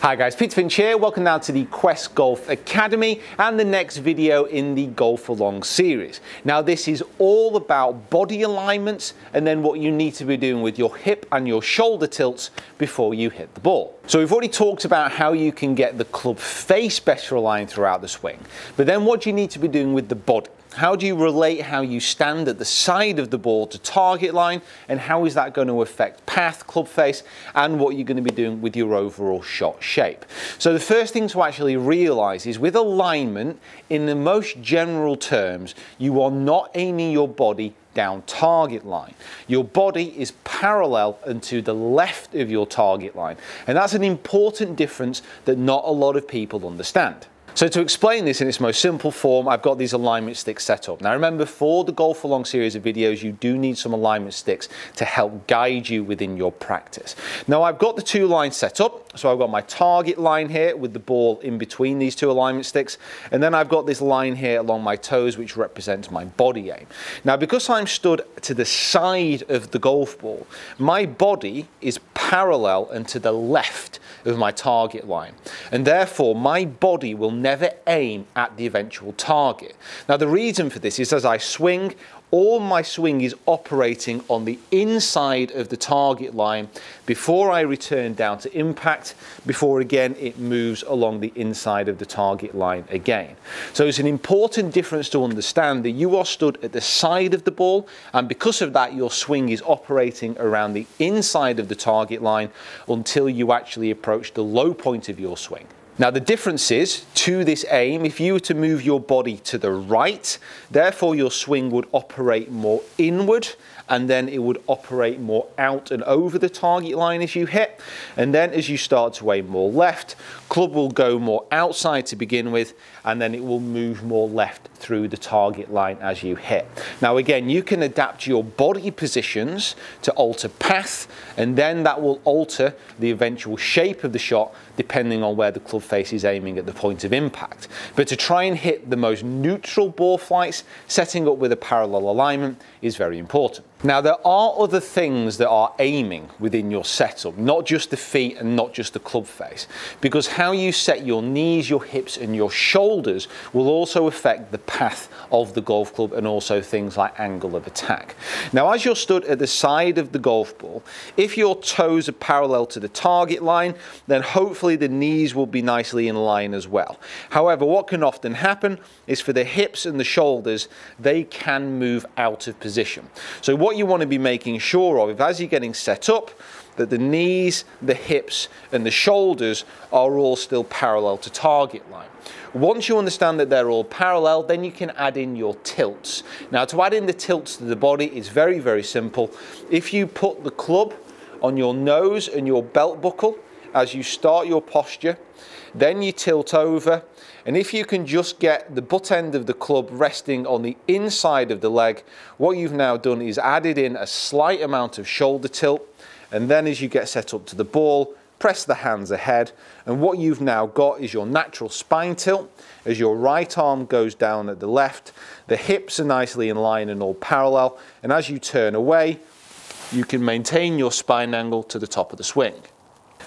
Hi guys, Peter Finch here. Welcome now to the Quest Golf Academy and the next video in the Golf Along series. Now this is all about body alignments and then what you need to be doing with your hip and your shoulder tilts before you hit the ball. So we've already talked about how you can get the club face better aligned throughout the swing, but then what do you need to be doing with the body? How do you relate how you stand at the side of the ball to target line and how is that going to affect path, club face and what you're going to be doing with your overall shot shape. So the first thing to actually realize is with alignment in the most general terms you are not aiming your body down target line. Your body is parallel and to the left of your target line and that's an important difference that not a lot of people understand. So to explain this in its most simple form, I've got these alignment sticks set up. Now remember, for the Golf Along series of videos, you do need some alignment sticks to help guide you within your practice. Now I've got the two lines set up. So I've got my target line here with the ball in between these two alignment sticks. And then I've got this line here along my toes, which represents my body aim. Now, because I'm stood to the side of the golf ball, my body is parallel and to the left of my target line. And therefore, my body will never aim at the eventual target. Now, the reason for this is as I swing, all my swing is operating on the inside of the target line before I return down to impact, before again it moves along the inside of the target line again. So it's an important difference to understand that you are stood at the side of the ball and because of that your swing is operating around the inside of the target line until you actually approach the low point of your swing. Now the difference is, to this aim, if you were to move your body to the right, therefore your swing would operate more inward and then it would operate more out and over the target line as you hit. And then as you start to aim more left, club will go more outside to begin with, and then it will move more left through the target line as you hit. Now again, you can adapt your body positions to alter path, and then that will alter the eventual shape of the shot depending on where the club face is aiming at the point of impact. But to try and hit the most neutral ball flights, setting up with a parallel alignment is very important. Now there are other things that are aiming within your setup, not just the feet and not just the club face, because how you set your knees, your hips and your shoulders will also affect the path of the golf club and also things like angle of attack. Now as you're stood at the side of the golf ball, if your toes are parallel to the target line, then hopefully the knees will be nicely in line as well. However, what can often happen is for the hips and the shoulders, they can move out of position. So what what you want to be making sure of, if as you're getting set up, that the knees, the hips and the shoulders are all still parallel to target line. Once you understand that they're all parallel, then you can add in your tilts. Now to add in the tilts to the body is very, very simple. If you put the club on your nose and your belt buckle as you start your posture, then you tilt over and if you can just get the butt end of the club resting on the inside of the leg, what you've now done is added in a slight amount of shoulder tilt. And then as you get set up to the ball, press the hands ahead. And what you've now got is your natural spine tilt as your right arm goes down at the left. The hips are nicely in line and all parallel. And as you turn away, you can maintain your spine angle to the top of the swing.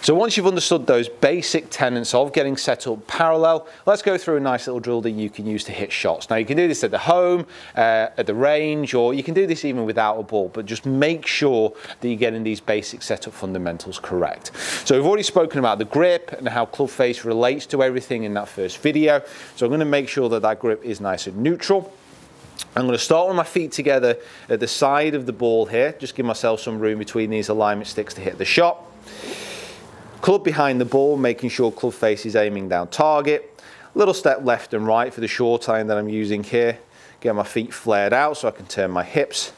So once you've understood those basic tenets of getting set up parallel, let's go through a nice little drill that you can use to hit shots. Now you can do this at the home, uh, at the range, or you can do this even without a ball, but just make sure that you're getting these basic setup fundamentals correct. So we've already spoken about the grip and how club face relates to everything in that first video. So I'm gonna make sure that that grip is nice and neutral. I'm going to start with my feet together at the side of the ball here, just give myself some room between these alignment sticks to hit the shot. Club behind the ball, making sure club face is aiming down target. Little step left and right for the short iron that I'm using here. Get my feet flared out so I can turn my hips.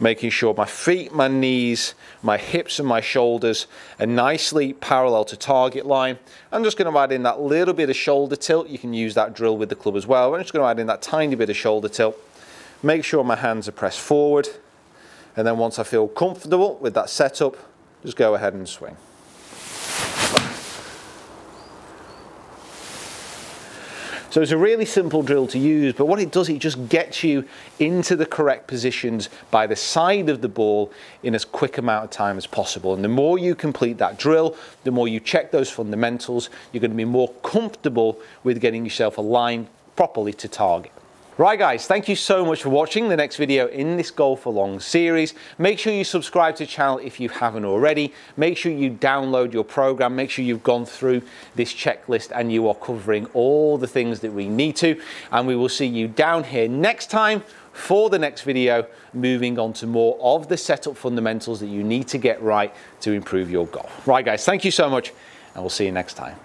Making sure my feet, my knees, my hips and my shoulders are nicely parallel to target line. I'm just going to add in that little bit of shoulder tilt. You can use that drill with the club as well. I'm just going to add in that tiny bit of shoulder tilt. Make sure my hands are pressed forward. And then once I feel comfortable with that setup, just go ahead and swing. So it's a really simple drill to use, but what it does, it just gets you into the correct positions by the side of the ball in as quick amount of time as possible. And the more you complete that drill, the more you check those fundamentals, you're going to be more comfortable with getting yourself aligned properly to target. Right guys, thank you so much for watching the next video in this Golf Along series. Make sure you subscribe to the channel if you haven't already. Make sure you download your program. Make sure you've gone through this checklist and you are covering all the things that we need to. And we will see you down here next time for the next video, moving on to more of the setup fundamentals that you need to get right to improve your golf. Right guys, thank you so much and we'll see you next time.